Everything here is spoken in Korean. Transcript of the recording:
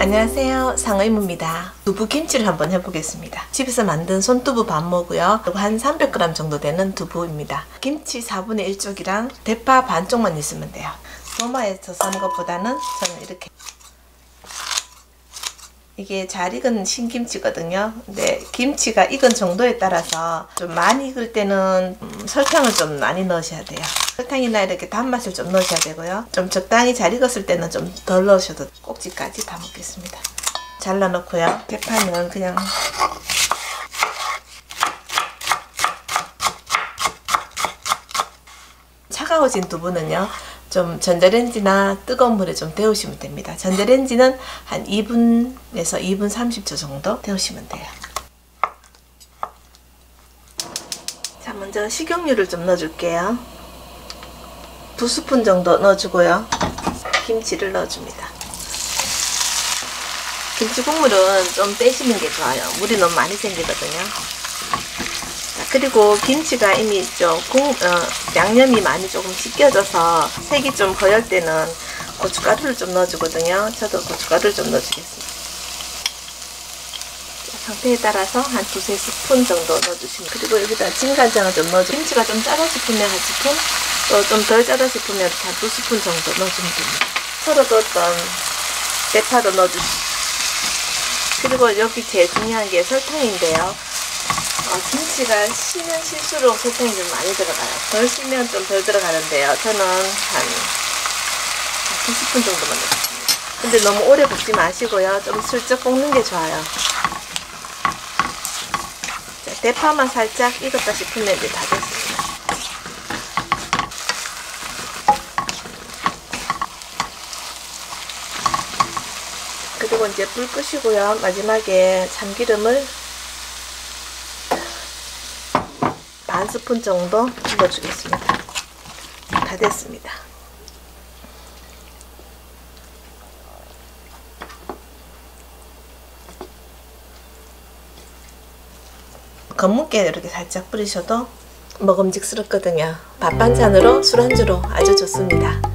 안녕하세요. 상의무입니다. 두부 김치를 한번 해보겠습니다. 집에서 만든 손두부 반모고요. 한 300g 정도 되는 두부입니다. 김치 4분의 1쪽이랑 대파 반쪽만 있으면 돼요. 도마에서 사는 것보다는 저는 이렇게 이게 잘 익은 신김치거든요. 근데 김치가 익은 정도에 따라서 좀 많이 익을 때는 음, 설탕을 좀 많이 넣으셔야 돼요. 설탕이나 이렇게 단맛을 좀 넣으셔야 되고요. 좀 적당히 잘 익었을 때는 좀 덜 넣으셔도 꼭지까지 다 먹겠습니다. 잘라 놓고요. 대파는 그냥 차가워진 두부는요. 좀 전자레인지나 뜨거운 물에 좀 데우시면 됩니다. 전자레인지는 한 2분에서 2분 30초 정도 데우시면 돼요. 자, 먼저 식용유를 좀 넣어줄게요. 두 스푼 정도 넣어주고요. 김치를 넣어줍니다. 김치 국물은 좀 빼시는 게 좋아요. 물이 너무 많이 생기거든요. 그리고 김치가 이미 좀 국, 어, 양념이 많이 조금 씻겨져서 색이 좀 허열 때는 고춧가루를 좀 넣어주거든요. 저도 고춧가루를 좀 넣어주겠습니다. 상태에 따라서 한 두세 스푼 정도 넣어주시면 그리고 여기다 진간장을 좀 넣어주고 김치가 좀 짜다 싶으면 한 스푼 또 좀 덜 짜다 싶으면 한 두 스푼 정도 넣어주면 됩니다. 서로 뒀던 대파도 넣어주시고 그리고 여기 제일 중요한 게 설탕인데요. 어, 김치가 쉬면 쉴수록 설탕이 좀 많이 들어가요. 덜 쉬면 좀 덜 들어가는데요. 저는 한, 한 2스푼 정도만 넣습니다. 근데 너무 오래 볶지 마시고요. 좀 슬쩍 볶는 게 좋아요. 자, 대파만 살짝 익었다 싶으면 이제 다 됐습니다. 그리고 이제 불 끄시고요. 마지막에 참기름을 반 스푼 정도 넣어주겠습니다. 다 됐습니다. 검은깨 이렇게 살짝 뿌리셔도 먹음직스럽거든요. 밥 반찬으로 술 안주로 아주 좋습니다.